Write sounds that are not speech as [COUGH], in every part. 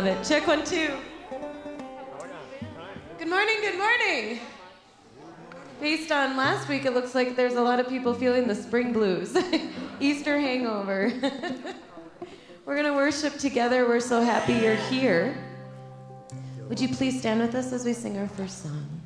love it. Check one, two. Good morning, good morning. Based on last week, it looks like there's a lot of people feeling the spring blues, [LAUGHS] Easter hangover. [LAUGHS] We're going to worship together. We're so happy you're here. Would you please stand with us as we sing our first song?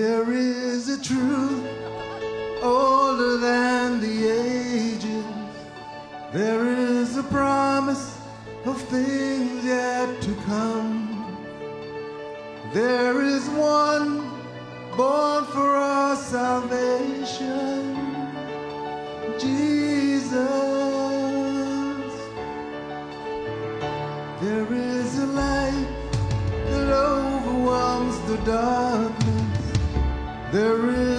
There is a truth older than the ages. There is a promise of things yet to come. There is one born for our salvation, Jesus. There is a light that overwhelms the darkness. There is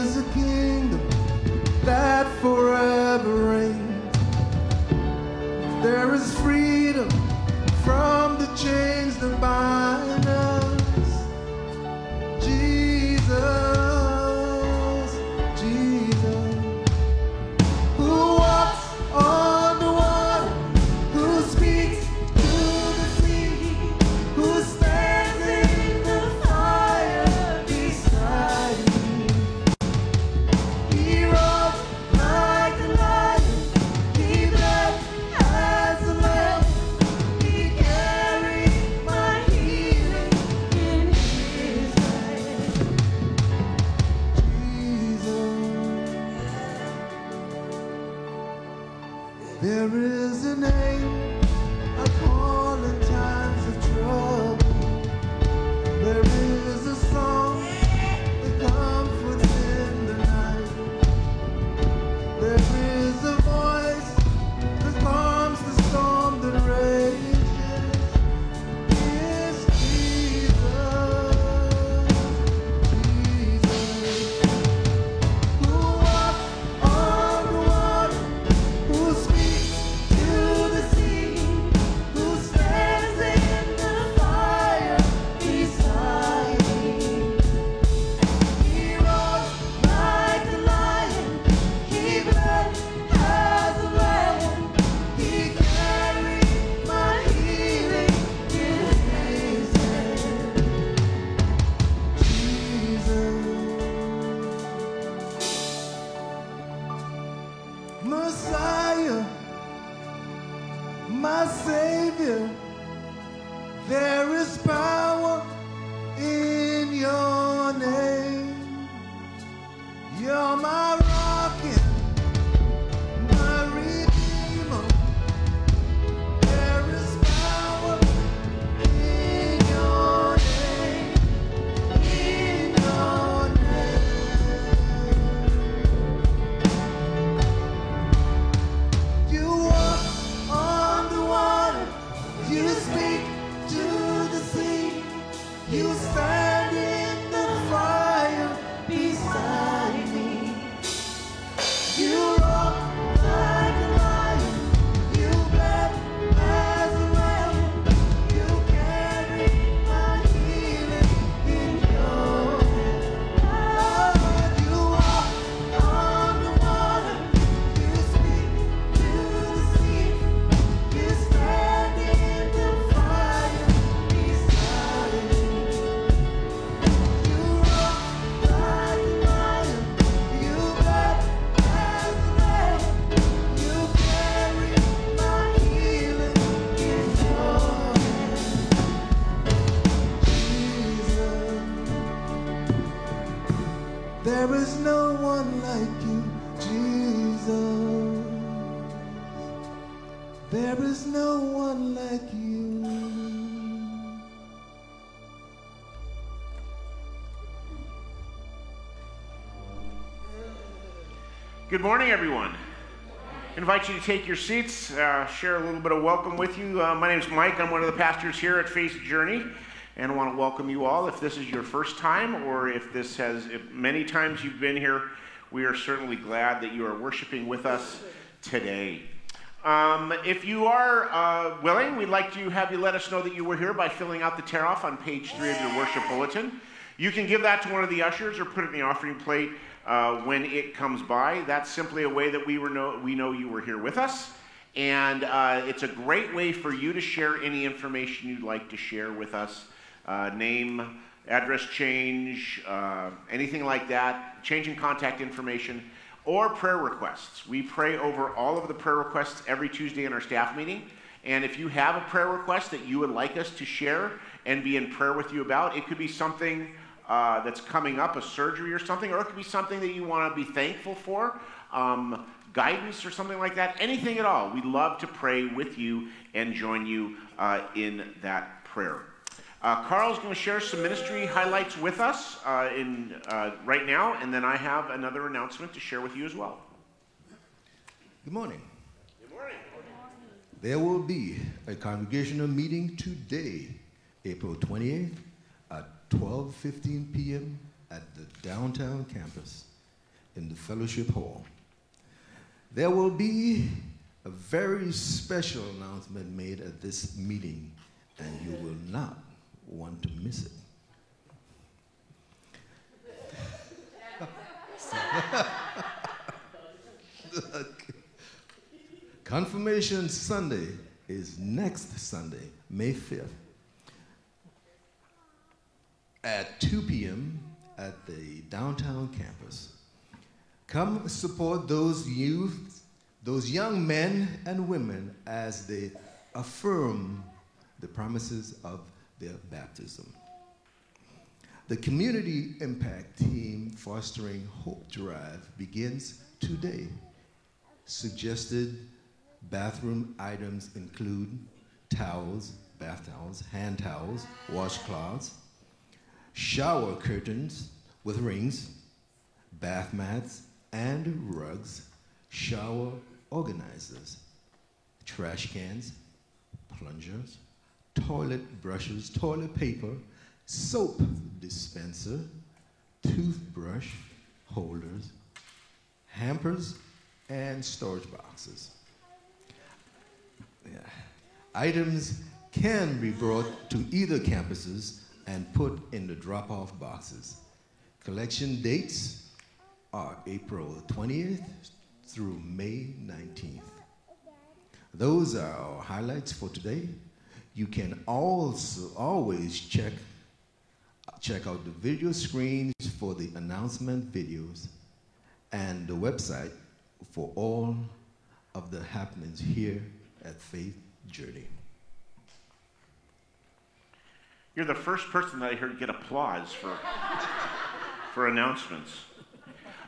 Messiah, my Savior, there is power Good morning, everyone. I invite you to take your seats, uh, share a little bit of welcome with you. Uh, my name is Mike. I'm one of the pastors here at Faith Journey, and I want to welcome you all. If this is your first time, or if this has if many times you've been here, we are certainly glad that you are worshiping with us today. Um, if you are uh, willing, we'd like to have you let us know that you were here by filling out the tear off on page three of your worship bulletin. You can give that to one of the ushers or put it in the offering plate uh, when it comes by. That's simply a way that we, were know, we know you were here with us. And uh, it's a great way for you to share any information you'd like to share with us uh, name, address change, uh, anything like that, changing contact information, or prayer requests. We pray over all of the prayer requests every Tuesday in our staff meeting. And if you have a prayer request that you would like us to share and be in prayer with you about, it could be something uh, that's coming up, a surgery or something, or it could be something that you want to be thankful for, um, guidance or something like that, anything at all. We'd love to pray with you and join you uh, in that prayer. Uh, Carl's going to share some ministry highlights with us uh, in, uh, right now, and then I have another announcement to share with you as well. Good morning. Good morning. There will be a congregational meeting today, April 28th at 12:15 p.m. at the downtown campus in the fellowship hall. There will be a very special announcement made at this meeting, and you will not want to miss it. [LAUGHS] Confirmation Sunday is next Sunday, May 5th, at 2 p.m. at the downtown campus. Come support those youth, those young men and women as they affirm the promises of their baptism. The Community Impact Team Fostering Hope Drive begins today. Suggested bathroom items include towels, bath towels, hand towels, washcloths, shower curtains with rings, bath mats and rugs, shower organizers, trash cans, plungers, toilet brushes, toilet paper, soap dispenser, toothbrush holders, hampers, and storage boxes. Yeah. Items can be brought to either campuses and put in the drop off boxes. Collection dates are April 20th through May 19th. Those are our highlights for today. You can also always check, check out the video screens for the announcement videos and the website for all of the happenings here at Faith Journey. You're the first person that I heard get applause for, for announcements.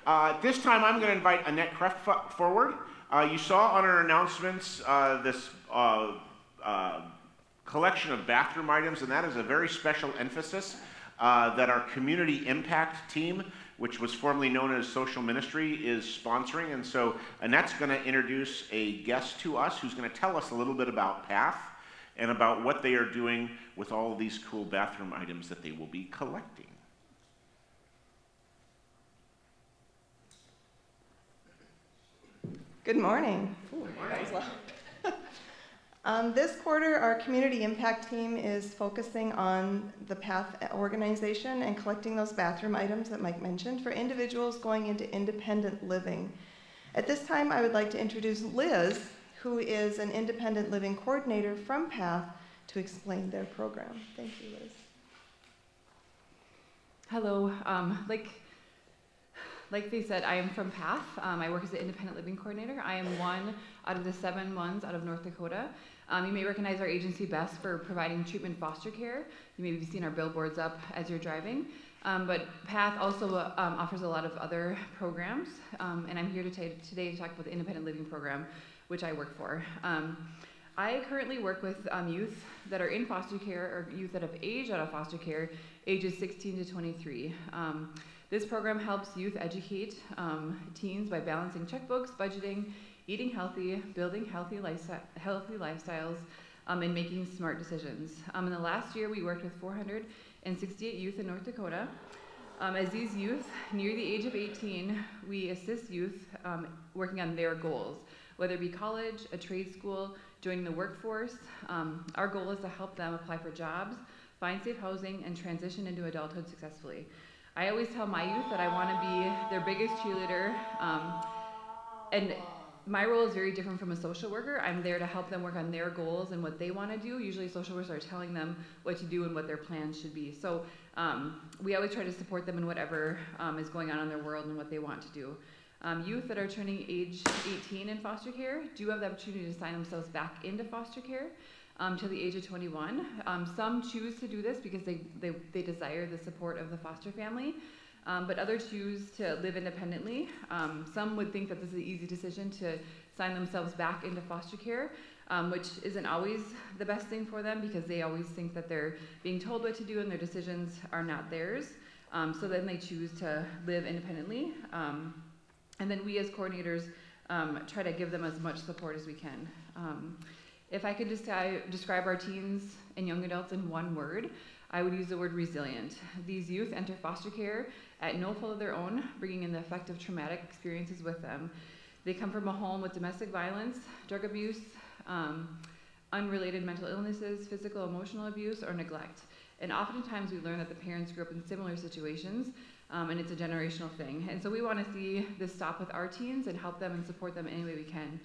Uh, this time I'm going to invite Annette Kreff forward. Uh, you saw on our announcements uh, this uh, uh, collection of bathroom items, and that is a very special emphasis uh, that our community impact team, which was formerly known as social ministry, is sponsoring. And so Annette's going to introduce a guest to us who's going to tell us a little bit about PATH and about what they are doing with all of these cool bathroom items that they will be collecting. Good morning. Ooh, that um, this quarter, our community impact team is focusing on the PATH organization and collecting those bathroom items that Mike mentioned for individuals going into independent living. At this time, I would like to introduce Liz, who is an independent living coordinator from PATH, to explain their program. Thank you, Liz. Hello. Um, like like they said, I am from PATH. Um, I work as an independent living coordinator. I am one out of the seven ones out of North Dakota. Um, you may recognize our agency best for providing treatment foster care. You may have seen our billboards up as you're driving. Um, but PATH also uh, offers a lot of other programs, um, and I'm here to today to talk about the independent living program, which I work for. Um, I currently work with youth that are in foster care or youth that have aged out of foster care, ages 16 to 23. This program helps youth educate um, teens by balancing checkbooks, budgeting, eating healthy, building healthy, lifestyle, healthy lifestyles, um, and making smart decisions. Um, in the last year, we worked with 468 youth in North Dakota. Um, as these youth near the age of 18, we assist youth um, working on their goals, whether it be college, a trade school, joining the workforce. Um, our goal is to help them apply for jobs, find safe housing, and transition into adulthood successfully. I always tell my youth that I want to be their biggest cheerleader. Um, and my role is very different from a social worker. I'm there to help them work on their goals and what they want to do. Usually, social workers are telling them what to do and what their plans should be. So, um, we always try to support them in whatever um, is going on in their world and what they want to do. Um, youth that are turning age 18 in foster care do have the opportunity to sign themselves back into foster care. um, to the age of 21. Um, some choose to do this because they, they, they desire the support of the foster family, um, but others choose to live independently. Um, some would think that this is an easy decision to sign themselves back into foster care, um, which isn't always the best thing for them because they always think that they're being told what to do and their decisions are not theirs. So then they choose to live independently. And then we as coordinators um, try to give them as much support as we can. Um, if I could describe, describe our teens and young adults in one word, I would use the word resilient. These youth enter foster care at no fault of their own, bringing in the effect of traumatic experiences with them. They come from a home with domestic violence, drug abuse, um, unrelated mental illnesses, physical, emotional abuse, or neglect. And oftentimes we learn that the parents grew up in similar situations, um, and it's a generational thing. And so we want to see this stop with our teens and help them and support them any way we can.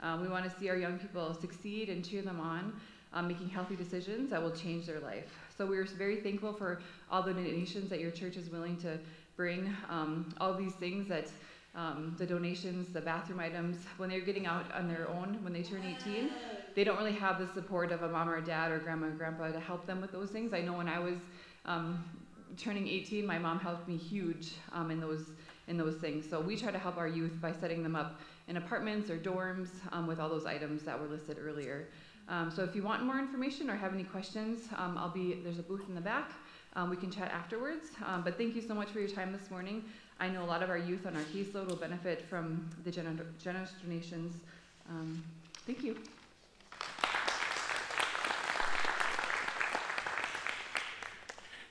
Um, we want to see our young people succeed and cheer them on, um, making healthy decisions that will change their life. So we're very thankful for all the donations that your church is willing to bring, um, all these things that um, the donations, the bathroom items, when they're getting out on their own, when they turn 18, they don't really have the support of a mom or a dad or grandma or grandpa to help them with those things. I know when I was um, turning 18, my mom helped me huge um, in those in those things. So we try to help our youth by setting them up in apartments or dorms um, with all those items that were listed earlier. Um, so if you want more information or have any questions, um, I'll be there's a booth in the back. Um, we can chat afterwards. But thank you so much for your time this morning. I know a lot of our youth on our caseload will benefit from the generous donations. Thank you.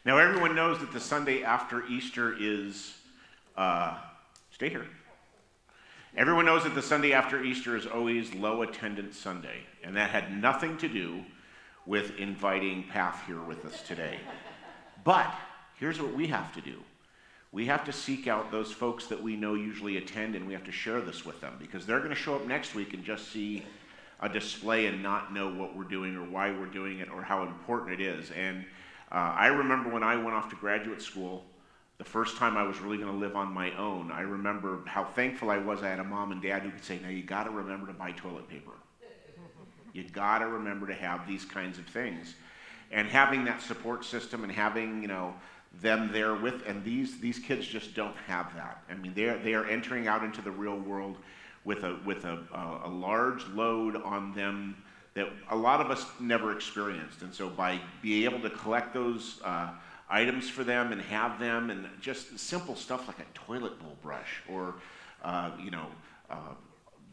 Now, everyone knows that the Sunday after Easter is, uh, stay here. Everyone knows that the Sunday after Easter is always low attendance Sunday, and that had nothing to do with inviting Path here with us today. But here's what we have to do we have to seek out those folks that we know usually attend, and we have to share this with them because they're going to show up next week and just see a display and not know what we're doing or why we're doing it or how important it is. And uh, I remember when I went off to graduate school, the first time I was really going to live on my own, I remember how thankful I was I had a mom and dad who could say, now you got to remember to buy toilet paper. You got to remember to have these kinds of things. And having that support system and having, you know, them there with, and these, these kids just don't have that. I mean, they're, they are entering out into the real world with a, with a, a, a large load on them that a lot of us never experienced. And so by being able to collect those uh, items for them and have them, and just simple stuff like a toilet bowl brush or, uh, you know, uh,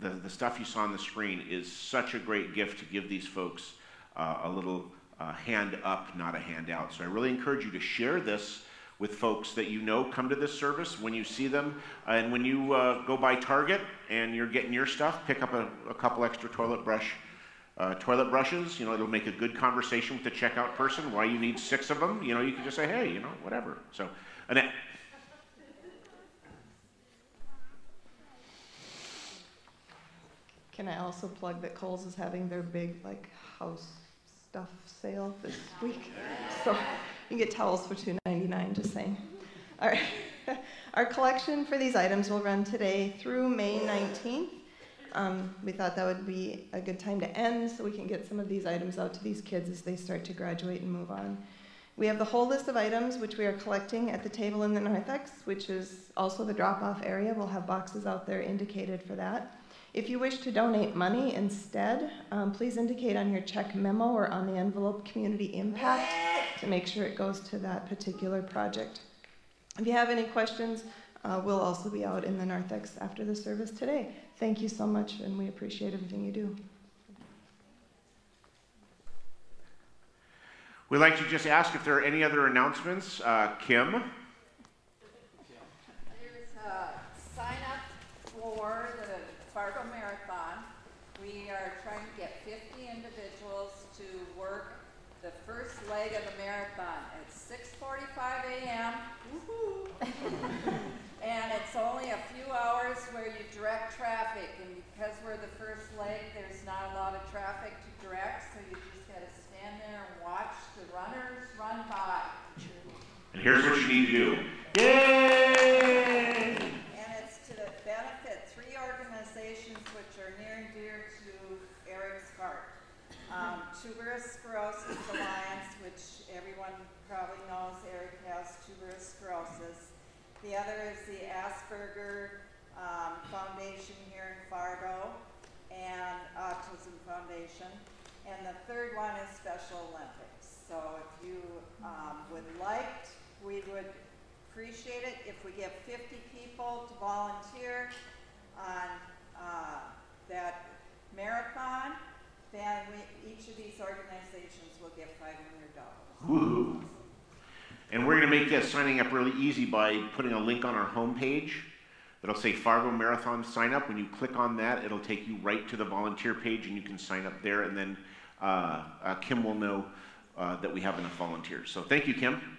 the, the stuff you saw on the screen is such a great gift to give these folks uh, a little uh, hand up, not a handout. So I really encourage you to share this with folks that you know come to this service when you see them. And when you uh, go by Target and you're getting your stuff, pick up a, a couple extra toilet brush uh, toilet brushes, you know, it'll make a good conversation with the checkout person why you need six of them. You know, you can just say, hey, you know, whatever. So, Annette. Can I also plug that Kohl's is having their big like house stuff sale this week? So you can get towels for $2.99, just saying. All right. [LAUGHS] Our collection for these items will run today through May 19th. Um, we thought that would be a good time to end so we can get some of these items out to these kids as they start to graduate and move on. We have the whole list of items which we are collecting at the table in the narthex, which is also the drop off area. We'll have boxes out there indicated for that. If you wish to donate money instead, um, please indicate on your check memo or on the envelope community impact to make sure it goes to that particular project. If you have any questions, uh, we'll also be out in the narthex after the service today. Thank you so much, and we appreciate everything you do. We'd like to just ask if there are any other announcements. Uh, Kim? There's a sign up for the Fargo Marathon. We are trying to get 50 individuals to work the first leg of the marathon at 6:45 a.m. [LAUGHS] and it's only a few hours where you direct traffic. And because we're the first leg, there's not a lot of traffic to direct, so you just got to stand there and watch the runners run by. And here's what you need to do. Yay! And it's to the benefit three organizations which are near and dear to Eric's heart. Um, tuberous Sclerosis Alliance, which everyone probably knows Eric has tuberous sclerosis. The other is the Asperger um, Foundation here in Fargo and Autism Foundation. And the third one is Special Olympics. So if you um, would like, we would appreciate it if we get 50 people to volunteer on uh, that marathon, then we, each of these organizations will get $500. And we're going to make uh, signing up really easy by putting a link on our homepage that'll say Fargo Marathon sign up. When you click on that, it'll take you right to the volunteer page and you can sign up there. And then uh, uh, Kim will know uh, that we have enough volunteers. So thank you, Kim.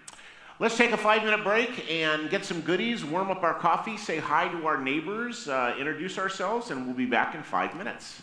Let's take a five minute break and get some goodies, warm up our coffee, say hi to our neighbors, uh, introduce ourselves, and we'll be back in five minutes.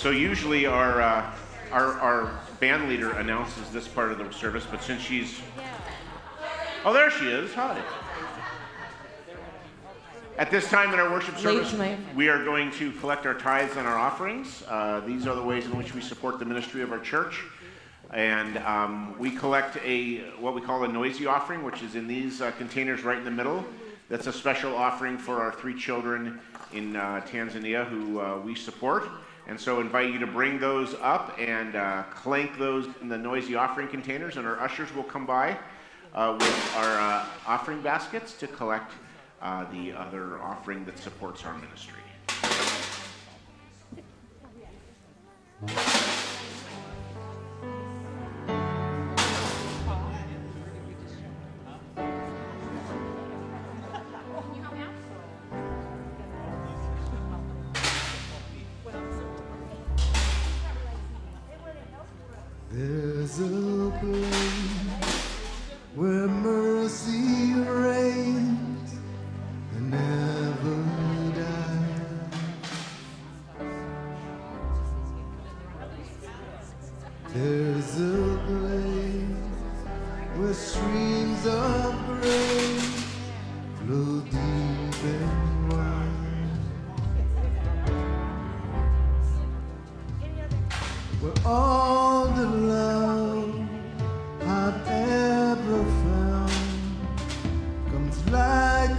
So usually our, uh, our, our band leader announces this part of the service, but since she's, oh, there she is. Hi. At this time in our worship service, we are going to collect our tithes and our offerings. Uh, these are the ways in which we support the ministry of our church. And um, we collect a what we call a noisy offering, which is in these uh, containers right in the middle. That's a special offering for our three children in uh, Tanzania who uh, we support. And so invite you to bring those up and uh, clank those in the noisy offering containers, and our ushers will come by uh, with our uh, offering baskets to collect uh, the other offering that supports our ministry.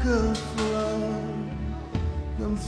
A flood, comes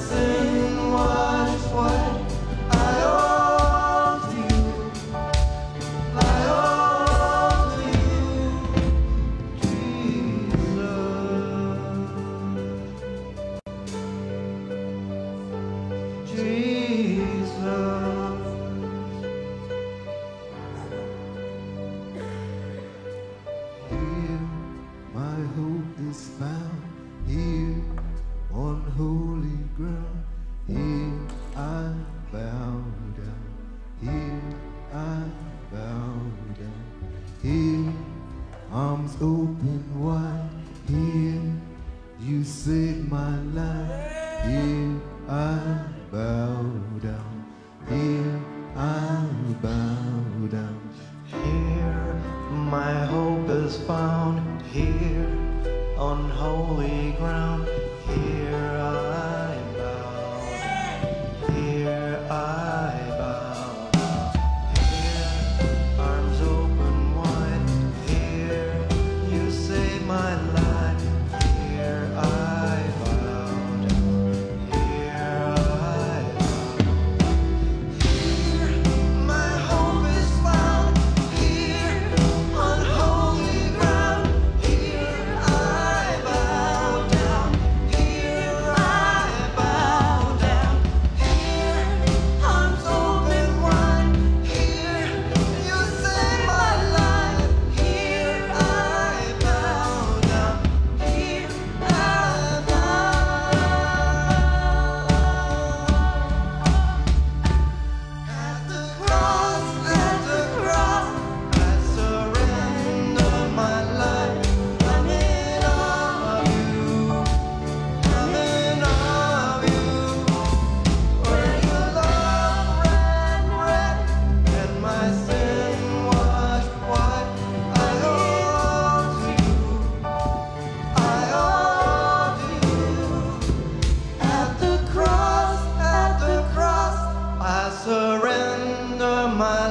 ます。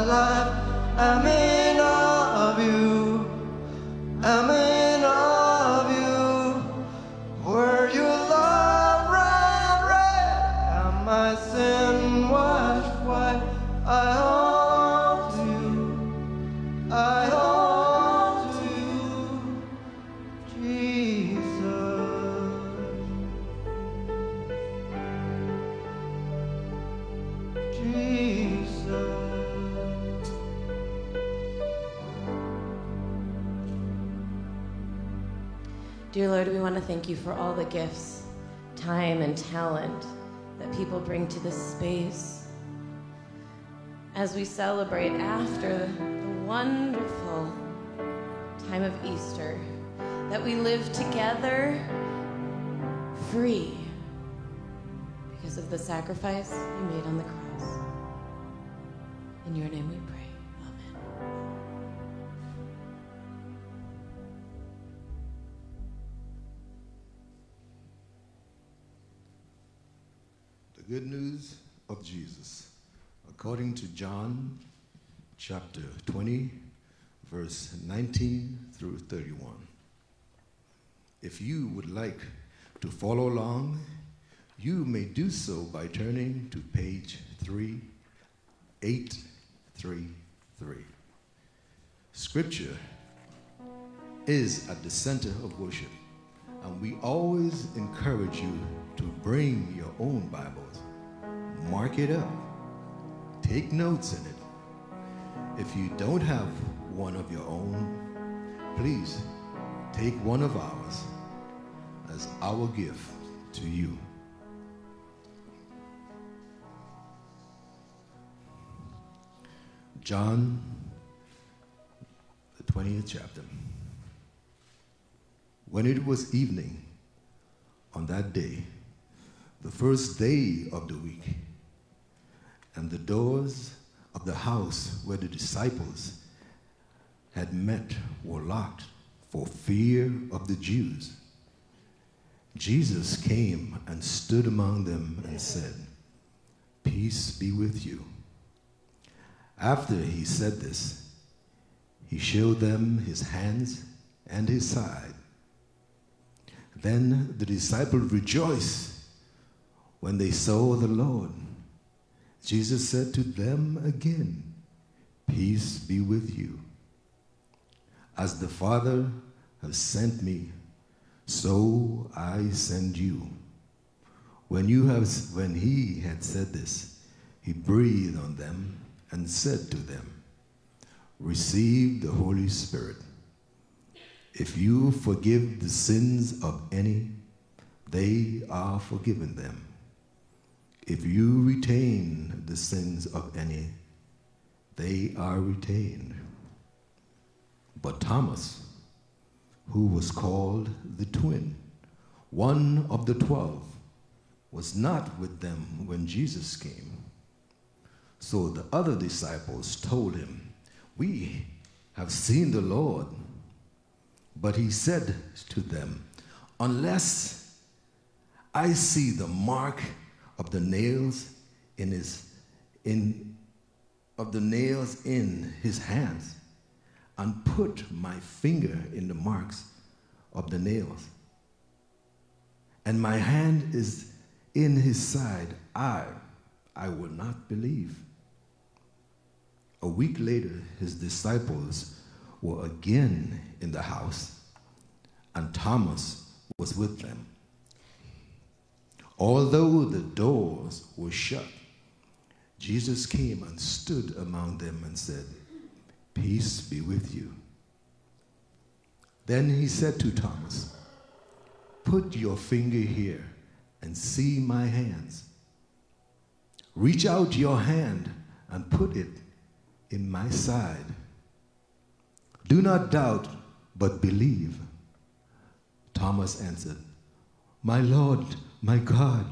love. Lord, we want to thank you for all the gifts, time, and talent that people bring to this space. As we celebrate after the wonderful time of Easter, that we live together free because of the sacrifice you made on the cross. In your name we pray. Good news of Jesus, according to John chapter 20, verse 19 through 31. If you would like to follow along, you may do so by turning to page 3833. Scripture is at the center of worship, and we always encourage you to bring your own Bibles. Mark it up, take notes in it. If you don't have one of your own, please take one of ours as our gift to you. John, the 20th chapter. When it was evening on that day, the first day of the week, and the doors of the house where the disciples had met were locked for fear of the Jews, Jesus came and stood among them and said, Peace be with you. After he said this, he showed them his hands and his side. Then the disciples rejoiced when they saw the Lord. Jesus said to them again, Peace be with you. As the Father has sent me, so I send you. When, you have, when he had said this, he breathed on them and said to them, Receive the Holy Spirit. If you forgive the sins of any, they are forgiven them. If you retain the sins of any, they are retained. But Thomas, who was called the twin, one of the twelve, was not with them when Jesus came. So the other disciples told him, We have seen the Lord. But he said to them, Unless I see the mark of the nails in his in of the nails in his hands, and put my finger in the marks of the nails, and my hand is in his side, I I will not believe. A week later, his disciples were again in the house, and Thomas was with them. Although the doors were shut, Jesus came and stood among them and said, Peace be with you. Then he said to Thomas, Put your finger here and see my hands. Reach out your hand and put it in my side. Do not doubt, but believe. Thomas answered, My Lord, my God.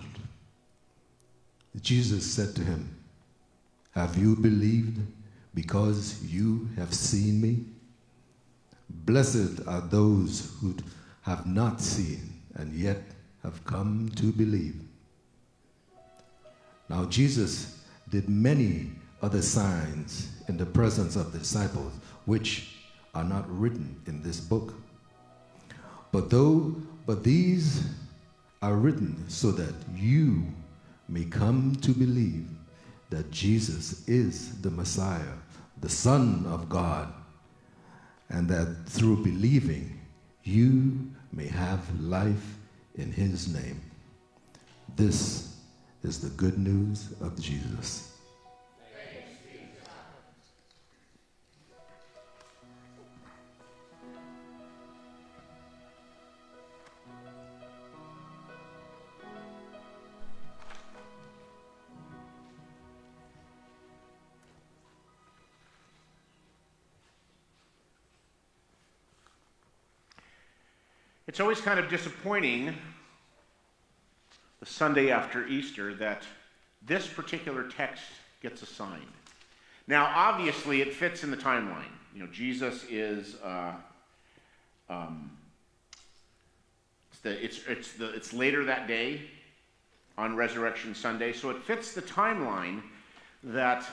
Jesus said to him, Have you believed because you have seen me? Blessed are those who have not seen and yet have come to believe. Now, Jesus did many other signs in the presence of the disciples, which are not written in this book. But though, but these are written so that you may come to believe that Jesus is the Messiah, the Son of God, and that through believing, you may have life in his name. This is the good news of Jesus. It's always kind of disappointing the Sunday after Easter that this particular text gets assigned. Now, obviously, it fits in the timeline. You know, Jesus is. Uh, um, it's, the, it's, it's, the, it's later that day on Resurrection Sunday, so it fits the timeline that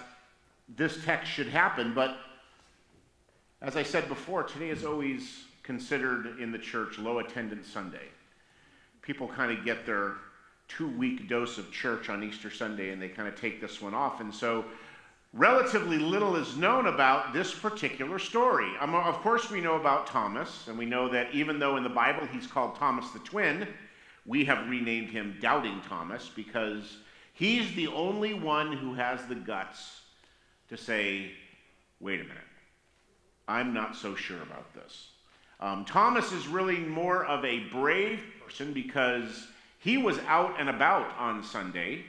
this text should happen. But as I said before, today is always considered in the church low attendance Sunday. People kind of get their two week dose of church on Easter Sunday and they kind of take this one off. And so, relatively little is known about this particular story. Um, of course, we know about Thomas, and we know that even though in the Bible he's called Thomas the twin, we have renamed him Doubting Thomas because he's the only one who has the guts to say, wait a minute, I'm not so sure about this. Um, Thomas is really more of a brave person because he was out and about on Sunday.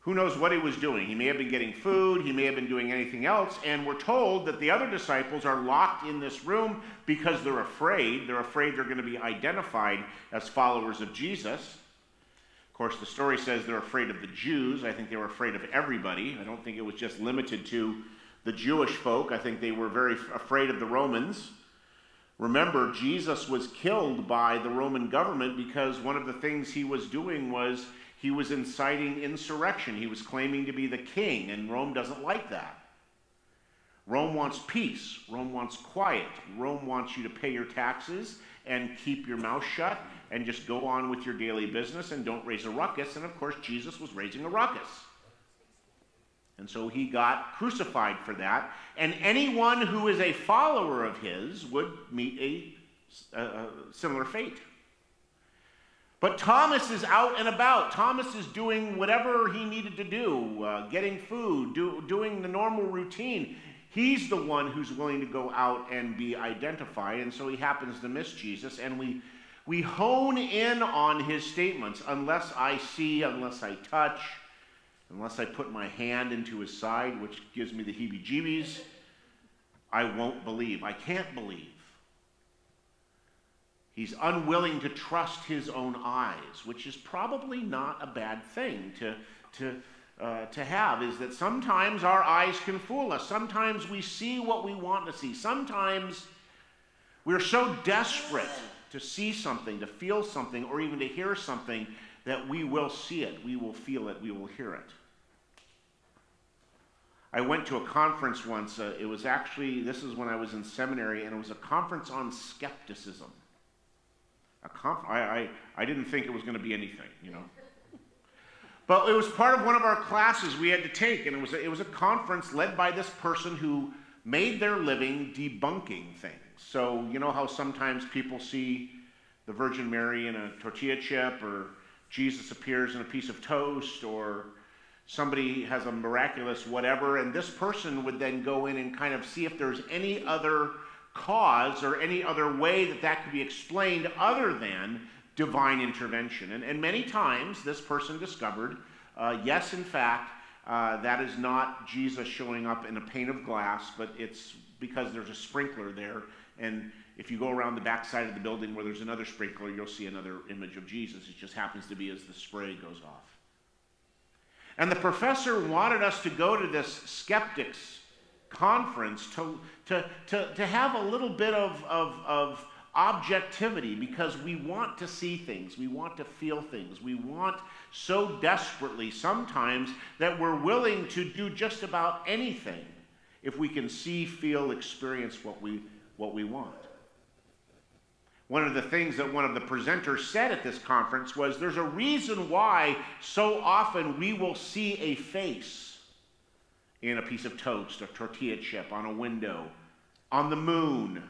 Who knows what he was doing? He may have been getting food, he may have been doing anything else, and we're told that the other disciples are locked in this room because they're afraid. They're afraid they're going to be identified as followers of Jesus. Of course, the story says they're afraid of the Jews. I think they were afraid of everybody. I don't think it was just limited to the Jewish folk. I think they were very afraid of the Romans. Remember, Jesus was killed by the Roman government because one of the things he was doing was he was inciting insurrection. He was claiming to be the king, and Rome doesn't like that. Rome wants peace. Rome wants quiet. Rome wants you to pay your taxes and keep your mouth shut and just go on with your daily business and don't raise a ruckus. And of course, Jesus was raising a ruckus. And so he got crucified for that. And anyone who is a follower of his would meet a, a, similar fate. But Thomas is out and about. Thomas is doing whatever he needed to do, uh, getting food, do, doing the normal routine. He's the one who's willing to go out and be identified. And so he happens to miss Jesus. And we, we hone in on his statements unless I see, unless I touch Unless I put my hand into his side, which gives me the heebie jeebies, I won't believe. I can't believe. He's unwilling to trust his own eyes, which is probably not a bad thing to, to, uh, to have, is that sometimes our eyes can fool us. Sometimes we see what we want to see. Sometimes we're so desperate to see something, to feel something, or even to hear something that we will see it, we will feel it, we will hear it. I went to a conference once. Uh, it was actually, this is when I was in seminary, and it was a conference on skepticism. A conf- I, I, I didn't think it was going to be anything, you know. But it was part of one of our classes we had to take, and it was a, it was a conference led by this person who made their living debunking things. So, you know how sometimes people see the Virgin Mary in a tortilla chip, or Jesus appears in a piece of toast, or somebody has a miraculous whatever, and this person would then go in and kind of see if there's any other cause or any other way that that could be explained other than divine intervention. And, and many times this person discovered, uh, yes, in fact, uh, that is not Jesus showing up in a pane of glass, but it's because there's a sprinkler there. And if you go around the back side of the building where there's another sprinkler, you'll see another image of Jesus. It just happens to be as the spray goes off. And the professor wanted us to go to this skeptics conference to, to, to, to have a little bit of, of, of objectivity because we want to see things, we want to feel things, we want so desperately sometimes that we're willing to do just about anything if we can see, feel, experience what we, what we want. One of the things that one of the presenters said at this conference was there's a reason why so often we will see a face in a piece of toast, a tortilla chip, on a window, on the moon.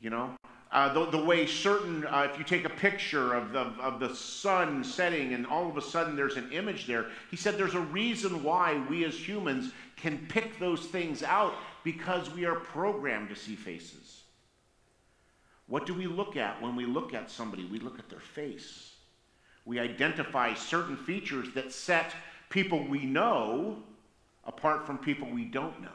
You know, uh, the, the way certain, uh, if you take a picture of the, of the sun setting and all of a sudden there's an image there, he said there's a reason why we as humans can pick those things out because we are programmed to see faces. What do we look at when we look at somebody? We look at their face. We identify certain features that set people we know apart from people we don't know.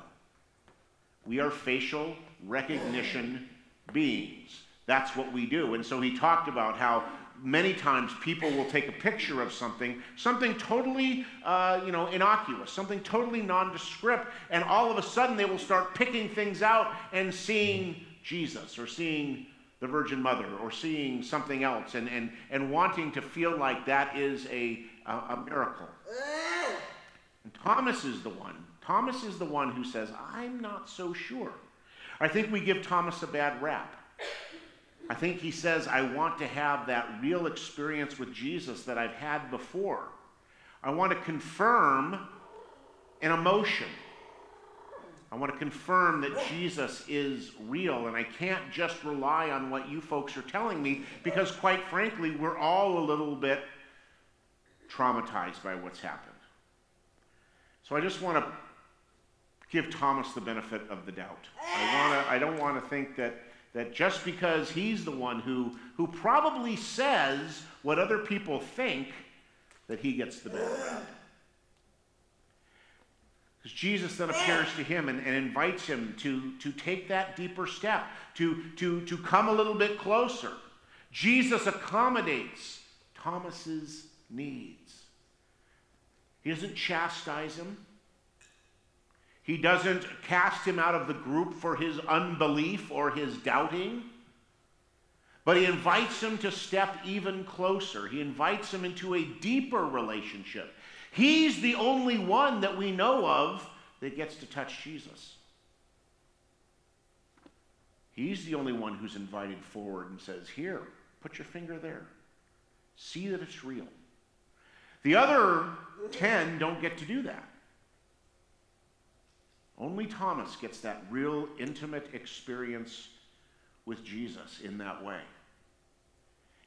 We are facial recognition beings. That's what we do. And so he talked about how many times people will take a picture of something, something totally, uh, you know, innocuous, something totally nondescript, and all of a sudden they will start picking things out and seeing Jesus or seeing the Virgin Mother or seeing something else and, and, and wanting to feel like that is a, a, a miracle. And Thomas is the one. Thomas is the one who says, I'm not so sure. I think we give Thomas a bad rap. I think he says, I want to have that real experience with Jesus that I've had before. I want to confirm an emotion. I want to confirm that Jesus is real, and I can't just rely on what you folks are telling me because, quite frankly, we're all a little bit traumatized by what's happened. So I just want to give Thomas the benefit of the doubt. I, wanna, I don't want to think that, that just because he's the one who, who probably says what other people think, that he gets the bad. Because Jesus then appears to him and, and, invites him to, to take that deeper step, to, to, to come a little bit closer. Jesus accommodates Thomas's needs. He doesn't chastise him. He doesn't cast him out of the group for his unbelief or his doubting. But he invites him to step even closer. He invites him into a deeper relationship. He's the only one that we know of that gets to touch Jesus. He's the only one who's invited forward and says, Here, put your finger there. See that it's real. The other 10 don't get to do that. Only Thomas gets that real intimate experience with Jesus in that way.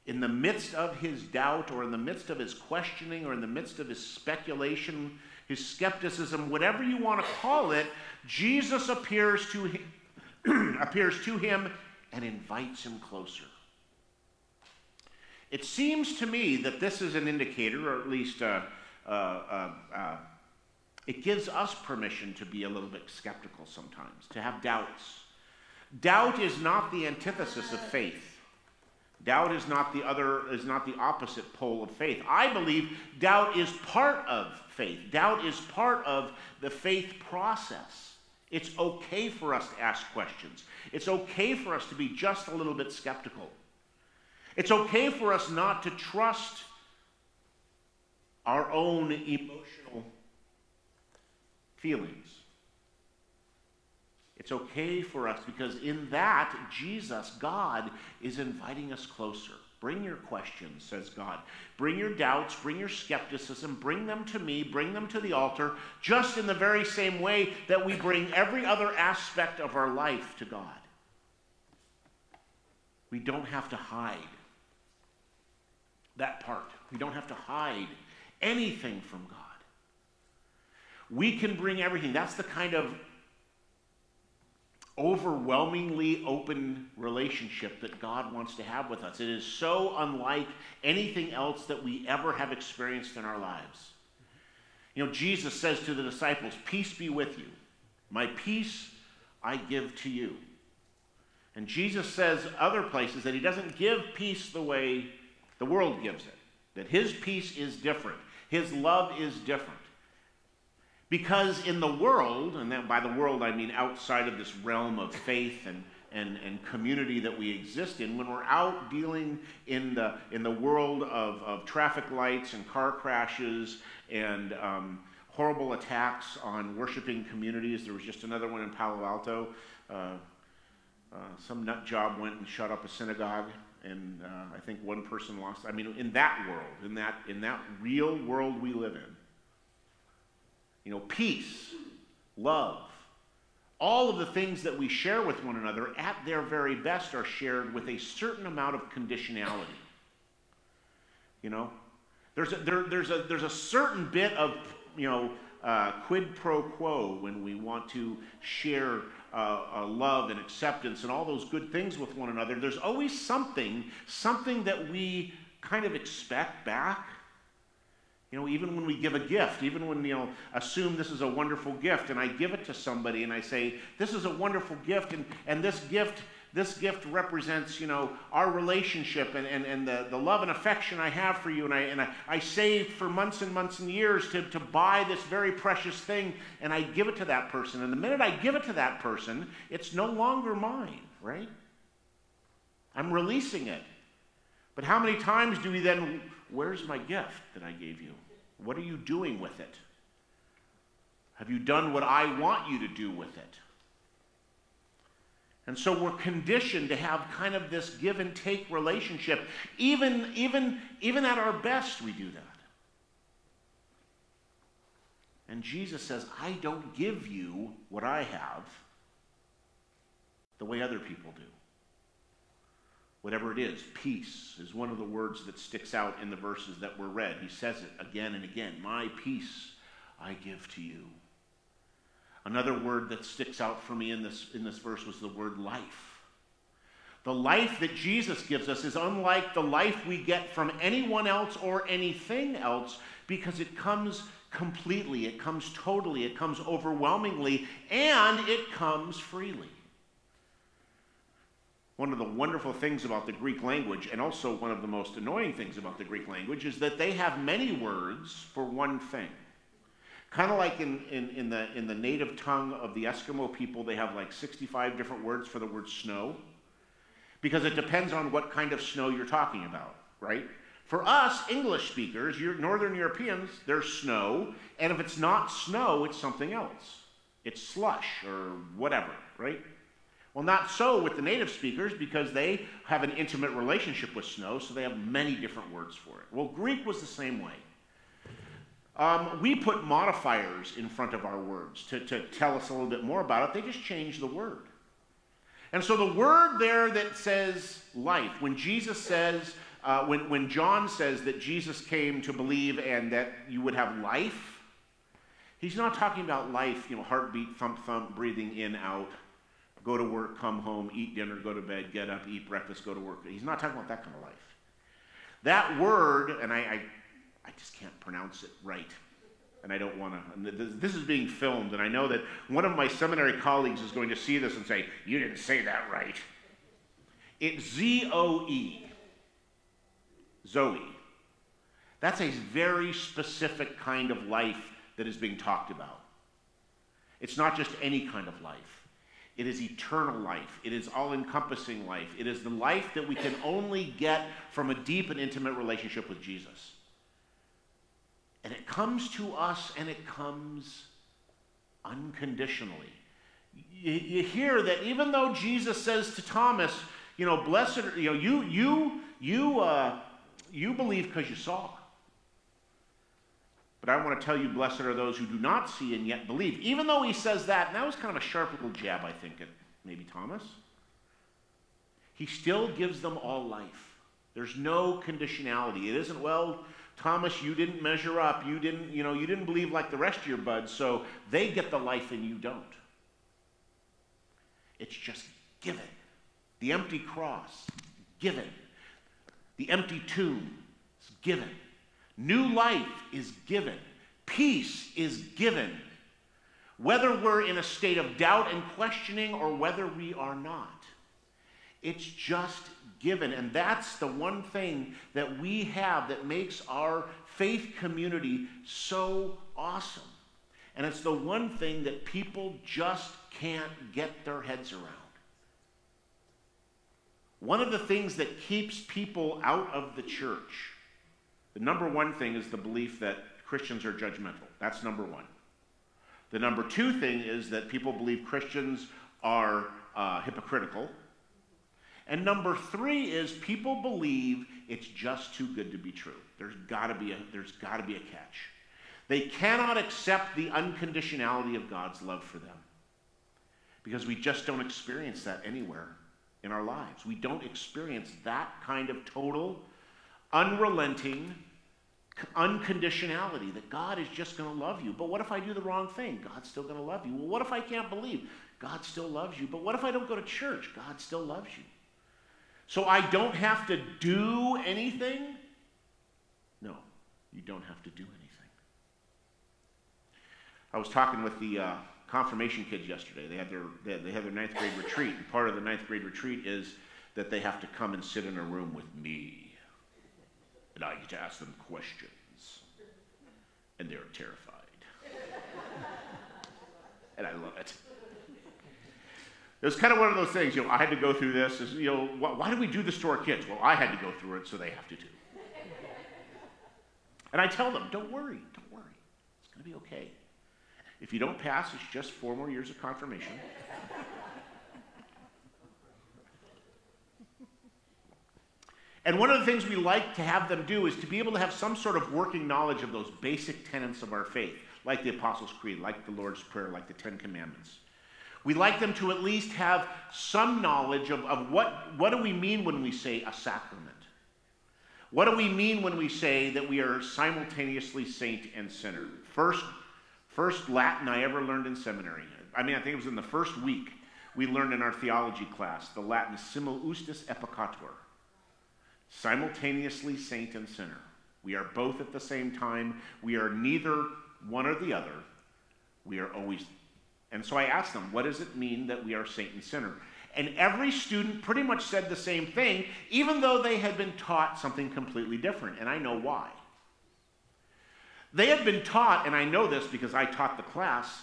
In the midst of his doubt, or in the midst of his questioning, or in the midst of his speculation, his skepticism, whatever you want to call it, Jesus appears to him, [CLEARS THROAT] appears to him and invites him closer. It seems to me that this is an indicator, or at least uh, uh, uh, uh, it gives us permission to be a little bit skeptical sometimes, to have doubts. Doubt is not the antithesis of faith. Doubt is not the other is not the opposite pole of faith. I believe doubt is part of faith. Doubt is part of the faith process. It's okay for us to ask questions. It's okay for us to be just a little bit skeptical. It's okay for us not to trust our own emotional feelings. It's okay for us because in that, Jesus, God, is inviting us closer. Bring your questions, says God. Bring your doubts, bring your skepticism, bring them to me, bring them to the altar, just in the very same way that we bring every other aspect of our life to God. We don't have to hide that part. We don't have to hide anything from God. We can bring everything. That's the kind of overwhelmingly open relationship that God wants to have with us. It is so unlike anything else that we ever have experienced in our lives. You know, Jesus says to the disciples, Peace be with you. My peace I give to you. And Jesus says other places that he doesn't give peace the way the world gives it, that his peace is different, his love is different. Because in the world, and that by the world I mean outside of this realm of faith and, and, and community that we exist in, when we're out dealing in the, in the world of, of traffic lights and car crashes and um, horrible attacks on worshiping communities, there was just another one in Palo Alto. Uh, uh, some nut job went and shut up a synagogue, and uh, I think one person lost. I mean, in that world, in that in that real world we live in, you know, peace, love, all of the things that we share with one another at their very best are shared with a certain amount of conditionality. You know, there's a, there, there's a, there's a certain bit of, you know, uh, quid pro quo when we want to share uh, uh, love and acceptance and all those good things with one another. There's always something, something that we kind of expect back. You know, even when we give a gift, even when, you know, assume this is a wonderful gift and I give it to somebody and I say, this is a wonderful gift and, and this gift this gift represents, you know, our relationship and, and, and the, the love and affection I have for you. And I, and I, I saved for months and months and years to, to buy this very precious thing, and I give it to that person. And the minute I give it to that person, it's no longer mine, right? I'm releasing it. But how many times do we then, where's my gift that I gave you? What are you doing with it? Have you done what I want you to do with it? And so we're conditioned to have kind of this give and take relationship. Even, even, even at our best, we do that. And Jesus says, I don't give you what I have the way other people do. Whatever it is, peace is one of the words that sticks out in the verses that were read. He says it again and again My peace I give to you. Another word that sticks out for me in this, in this verse was the word life. The life that Jesus gives us is unlike the life we get from anyone else or anything else because it comes completely, it comes totally, it comes overwhelmingly, and it comes freely. One of the wonderful things about the Greek language, and also one of the most annoying things about the Greek language, is that they have many words for one thing. Kind of like in, in, in, the, in the native tongue of the Eskimo people, they have like 65 different words for the word snow. Because it depends on what kind of snow you're talking about, right? For us, English speakers, you're Northern Europeans, there's snow. And if it's not snow, it's something else. It's slush or whatever, right? Well, not so with the native speakers because they have an intimate relationship with snow, so they have many different words for it. Well, Greek was the same way. Um, we put modifiers in front of our words to, to tell us a little bit more about it. They just change the word. And so the word there that says life, when Jesus says, uh, when, when John says that Jesus came to believe and that you would have life, he's not talking about life, you know, heartbeat, thump, thump, breathing in, out, go to work, come home, eat dinner, go to bed, get up, eat breakfast, go to work. He's not talking about that kind of life. That word, and I, I I just can't pronounce it right. And I don't want to. This is being filmed, and I know that one of my seminary colleagues is going to see this and say, You didn't say that right. It's Z O E. Zoe. That's a very specific kind of life that is being talked about. It's not just any kind of life. It is eternal life. It is all encompassing life. It is the life that we can only get from a deep and intimate relationship with Jesus. And it comes to us and it comes unconditionally. You, you, hear that even though Jesus says to Thomas, you know, blessed, you know, you, you, you, uh, you believe because you saw. But I want to tell you, blessed are those who do not see and yet believe. Even though he says that, and that was kind of a sharp little jab, I think, at maybe Thomas, he still gives them all life. There's no conditionality. It isn't, well, Thomas, you didn't measure up. You didn't, you know, you didn't believe like the rest of your buds, so they get the life and you don't. It's just given. The empty cross, given. The empty tomb given. New life is given. Peace is given. Whether we're in a state of doubt and questioning or whether we are not, it's just given. And that's the one thing that we have that makes our faith community so awesome. And it's the one thing that people just can't get their heads around. One of the things that keeps people out of the church, the number one thing is the belief that Christians are judgmental. That's number one. The number two thing is that people believe Christians are uh, hypocritical And number three is people believe it's just too good to be true. There's got to be a there's got to be a catch. They cannot accept the unconditionality of God's love for them because we just don't experience that anywhere in our lives. We don't experience that kind of total, unrelenting unconditionality that God is just going to love you. But what if I do the wrong thing? God's still going to love you. Well, what if I can't believe? God still loves you. But what if I don't go to church? God still loves you. So I don't have to do anything? No, you don't have to do anything. I was talking with the uh, confirmation kids yesterday. They had their they had, they had their ninth grade retreat, and part of the ninth grade retreat is that they have to come and sit in a room with me, and I get to ask them questions, and they're terrified, and I love it. It was kind of one of those things, you know, I had to go through this. Is, you know, why, why do we do this to our kids? Well, I had to go through it, so they have to too. And I tell them, don't worry, don't worry. It's going to be okay. If you don't pass, it's just four more years of confirmation. And one of the things we like to have them do is to be able to have some sort of working knowledge of those basic tenets of our faith, like the Apostles' Creed, like the Lord's Prayer, like the Ten Commandments. We like them to at least have some knowledge of, of what, what do we mean when we say a sacrament? What do we mean when we say that we are simultaneously saint and sinner? First, first Latin I ever learned in seminary. I mean, I think it was in the first week we learned in our theology class the Latin simul justus et peccator. Simultaneously saint and sinner. We are both at the same time. We are neither one or the other. We are always and so I asked them, what does it mean that we are saint and sinner? And every student pretty much said the same thing, even though they had been taught something completely different. And I know why. They had been taught, and I know this because I taught the class,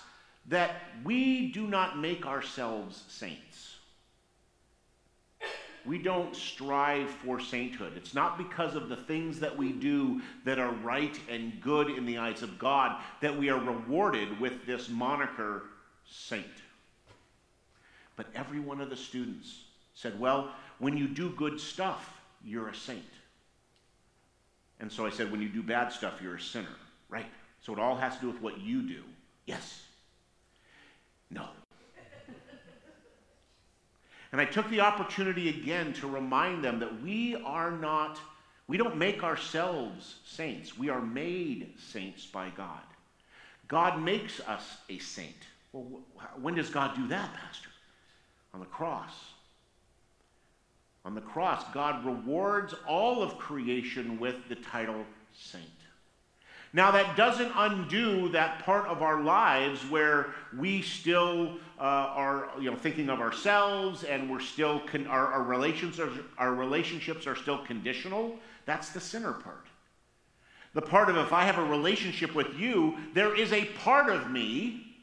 that we do not make ourselves saints. We don't strive for sainthood. It's not because of the things that we do that are right and good in the eyes of God that we are rewarded with this moniker saint. But every one of the students said, Well, when you do good stuff, you're a saint. And so I said, When you do bad stuff, you're a sinner. Right. So it all has to do with what you do. Yes. No. And I took the opportunity again to remind them that we are not, we don't make ourselves saints. We are made saints by God. God makes us a saint. Well, when does God do that, Pastor? On the cross. On the cross, God rewards all of creation with the title saint. Now, that doesn't undo that part of our lives where we still uh, are you know, thinking of ourselves and we're still con- our, our, relations are, our relationships are still conditional. That's the sinner part. The part of if I have a relationship with you, there is a part of me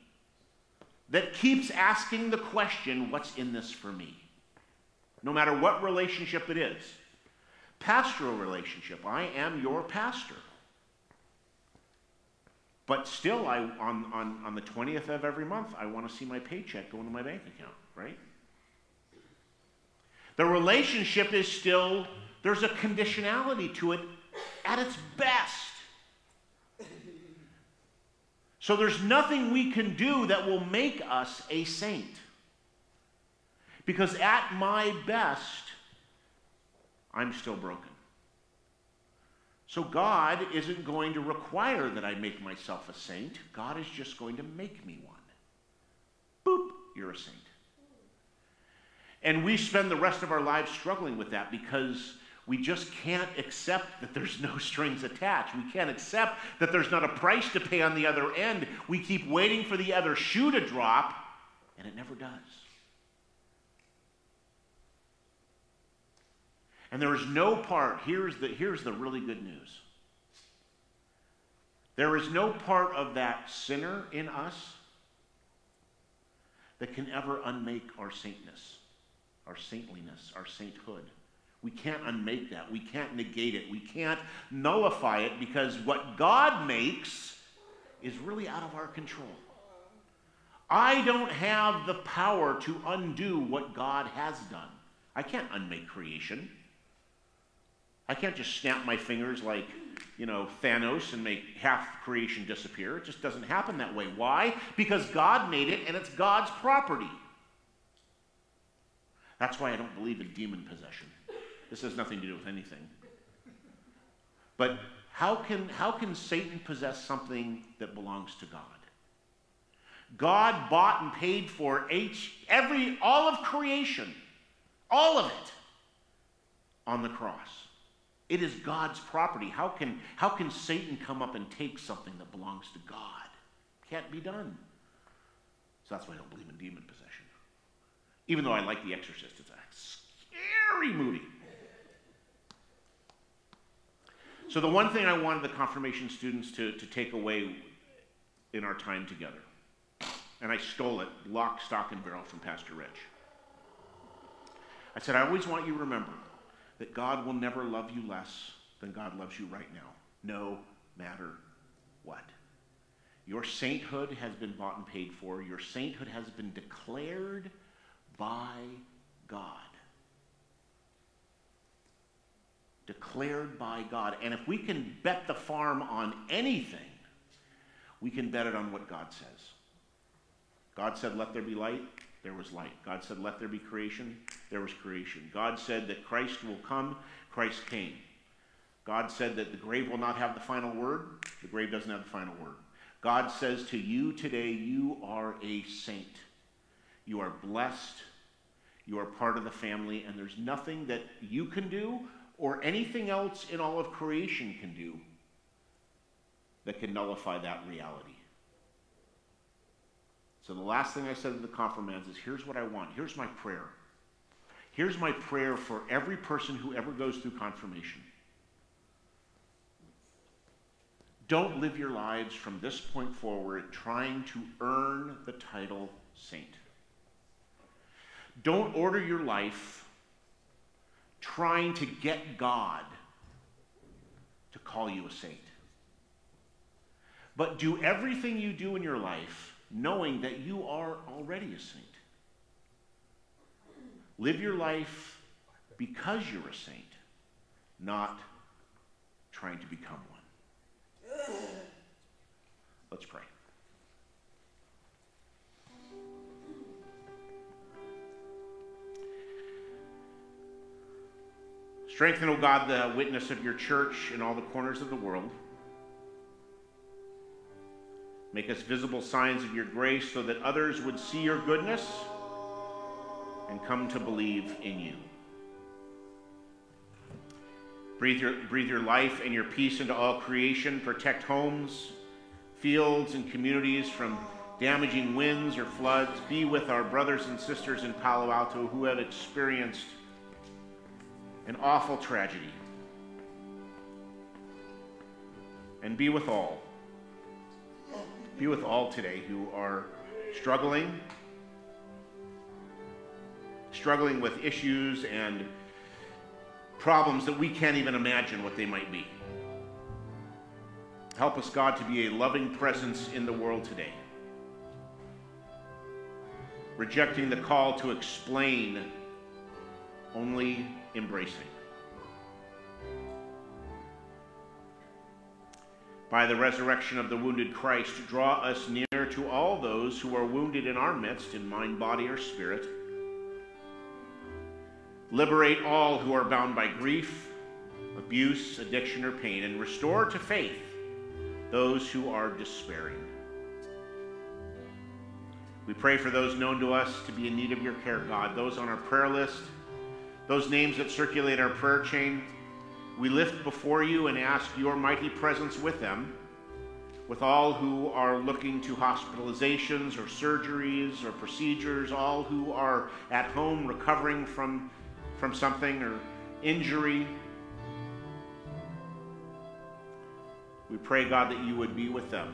that keeps asking the question, What's in this for me? No matter what relationship it is. Pastoral relationship, I am your pastor. But still, I, on, on, on the 20th of every month, I want to see my paycheck go into my bank account, right? The relationship is still, there's a conditionality to it at its best. So there's nothing we can do that will make us a saint. Because at my best, I'm still broken. So God isn't going to require that I make myself a saint. God is just going to make me one. Boop, you're a saint. And we spend the rest of our lives struggling with that because we just can't accept that there's no strings attached. We can't accept that there's not a price to pay on the other end. We keep waiting for the other shoe to drop, and it never does. And there is no part, here's the, here's the really good news. There is no part of that sinner in us that can ever unmake our saintness, our saintliness, our sainthood. We can't unmake that. We can't negate it. We can't nullify it because what God makes is really out of our control. I don't have the power to undo what God has done. I can't unmake creation. I can't just snap my fingers like, you know, Thanos and make half creation disappear. It just doesn't happen that way. Why? Because God made it and it's God's property. That's why I don't believe in demon possession. This has nothing to do with anything. But how can, how can Satan possess something that belongs to God? God bought and paid for each, every, all of creation, all of it, on the cross. It is God's property. How can, how can Satan come up and take something that belongs to God? Can't be done. So that's why I don't believe in demon possession. Even though I like The Exorcist, it's a scary movie. So, the one thing I wanted the confirmation students to, to take away in our time together, and I stole it lock, stock, and barrel from Pastor Rich. I said, I always want you to remember that God will never love you less than God loves you right now, no matter what. Your sainthood has been bought and paid for, your sainthood has been declared by God. declared by God. And if we can bet the farm on anything, we can bet it on what God says. God said, Let there be light, there was light. God said, Let there be creation, there was creation. God said that Christ will come, Christ came. God said that the grave will not have the final word, the grave doesn't have the final word. God says to you today, You are a saint. You are blessed. You are part of the family, and there's nothing that you can do or anything else in all of creation can do that can nullify that reality. So the last thing I said to the confirmands is here's what I want. Here's my prayer. Here's my prayer for every person who ever goes through confirmation. Don't live your lives from this point forward trying to earn the title saint. Don't order your life trying to get God to call you a saint. But do everything you do in your life knowing that you are already a saint. Live your life because you're a saint, not trying to become one. Let's pray. Strengthen, O God, the witness of your church in all the corners of the world. Make us visible signs of your grace so that others would see your goodness and come to believe in you. Breathe your, breathe your life and your peace into all creation. Protect homes, fields, and communities from damaging winds or floods. Be with our brothers and sisters in Palo Alto who have experienced an awful tragedy. And be with all. Be with all today who are struggling, struggling with issues and problems that we can't even imagine what they might be. Help us, God, to be a loving presence in the world today. Rejecting the call to explain, only embracing. By the resurrection of the wounded Christ, draw us near to all those who are wounded in our midst, in mind, body, or spirit. Liberate all who are bound by grief, abuse, addiction, or pain, and restore to faith those who are despairing. We pray for those known to us to be in need of your care, God, those on our prayer list those names that circulate our prayer chain, we lift before you and ask your mighty presence with them, with all who are looking to hospitalizations or surgeries or procedures, all who are at home recovering from, from something or injury. We pray, God, that you would be with them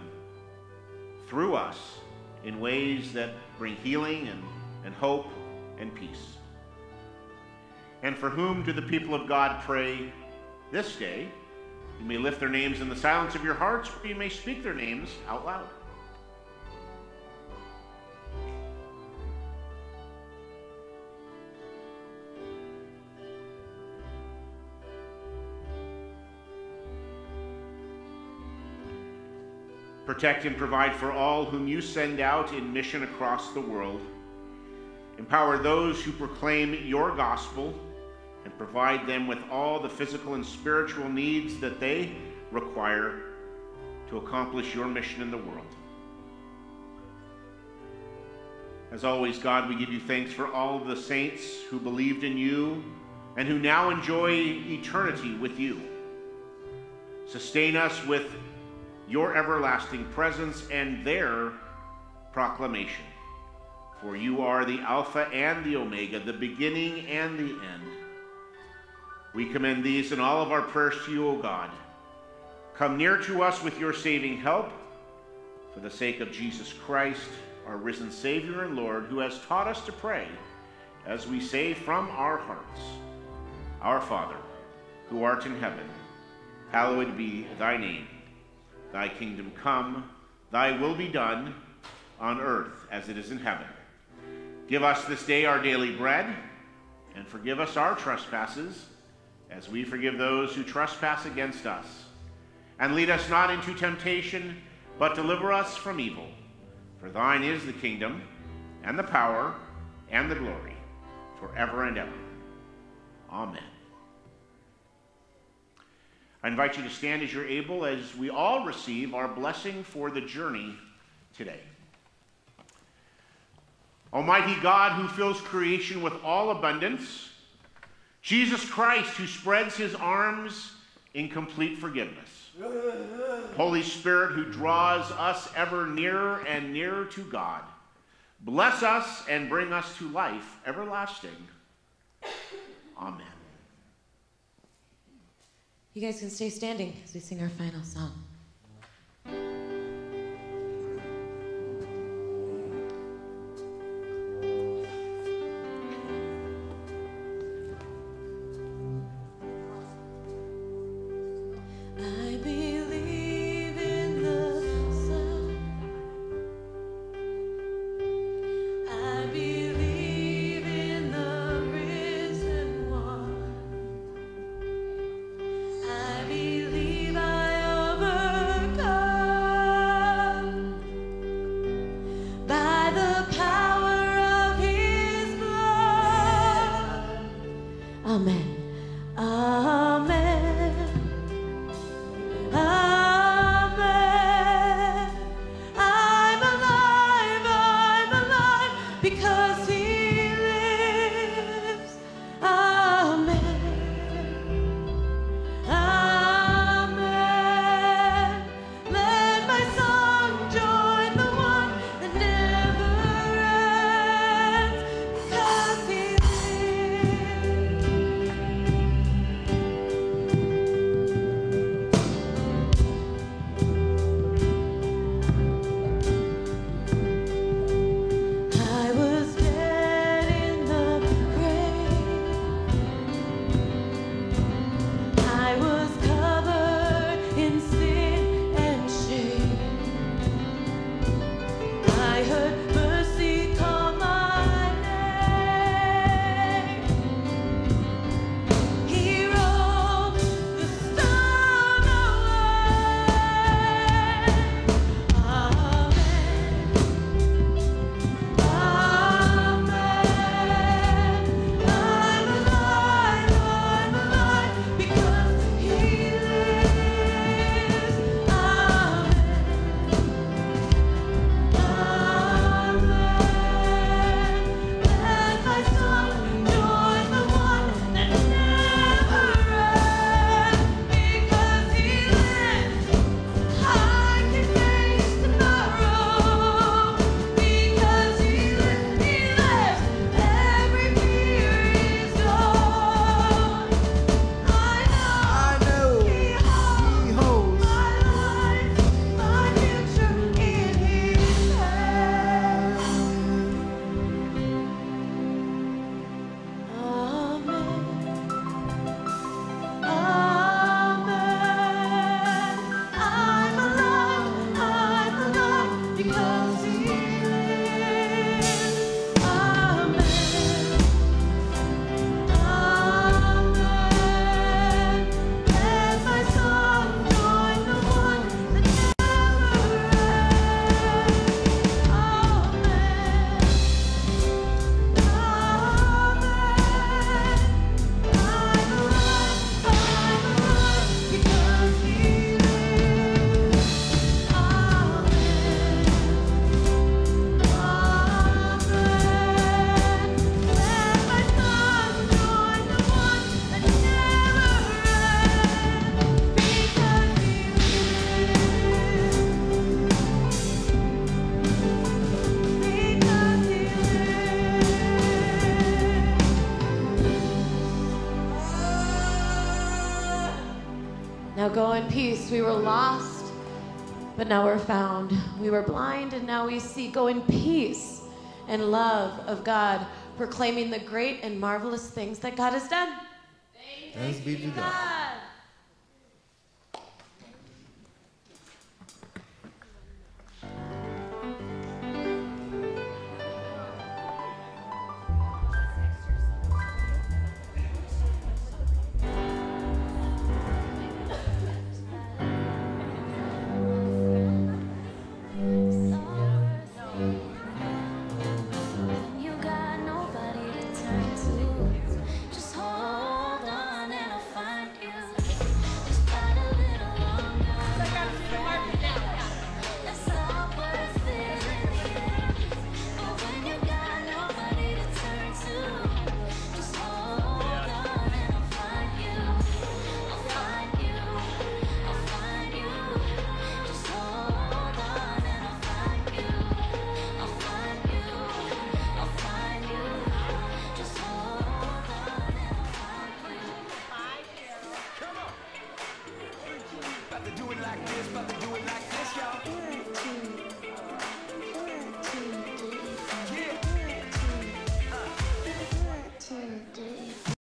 through us in ways that bring healing and, and hope and peace. And for whom do the people of God pray this day, you may lift their names in the silence of your hearts, or you may speak their names out loud. Protect and provide for all whom you send out in mission across the world. Empower those who proclaim your gospel and provide them with all the physical and spiritual needs that they require to accomplish your mission in the world. As always, God, we give you thanks for all of the saints who believed in you and who now enjoy eternity with you. Sustain us with your everlasting presence and their proclamation. For you are the Alpha and the Omega, the beginning and the end. We commend these and all of our prayers to you, O God. Come near to us with your saving help for the sake of Jesus Christ, our risen Savior and Lord, who has taught us to pray as we say from our hearts Our Father, who art in heaven, hallowed be thy name. Thy kingdom come, thy will be done on earth as it is in heaven. Give us this day our daily bread, and forgive us our trespasses as we forgive those who trespass against us. And lead us not into temptation, but deliver us from evil. For thine is the kingdom, and the power, and the glory, forever and ever. Amen. I invite you to stand as you're able as we all receive our blessing for the journey today. Almighty God, who fills creation with all abundance, Jesus Christ, who spreads his arms in complete forgiveness. Holy Spirit, who draws us ever nearer and nearer to God, bless us and bring us to life everlasting. Amen. You guys can stay standing as we sing our final song. But now we're found. We were blind, and now we see. Go in peace and love of God, proclaiming the great and marvelous things that God has done. Thanks be to God.